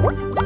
What?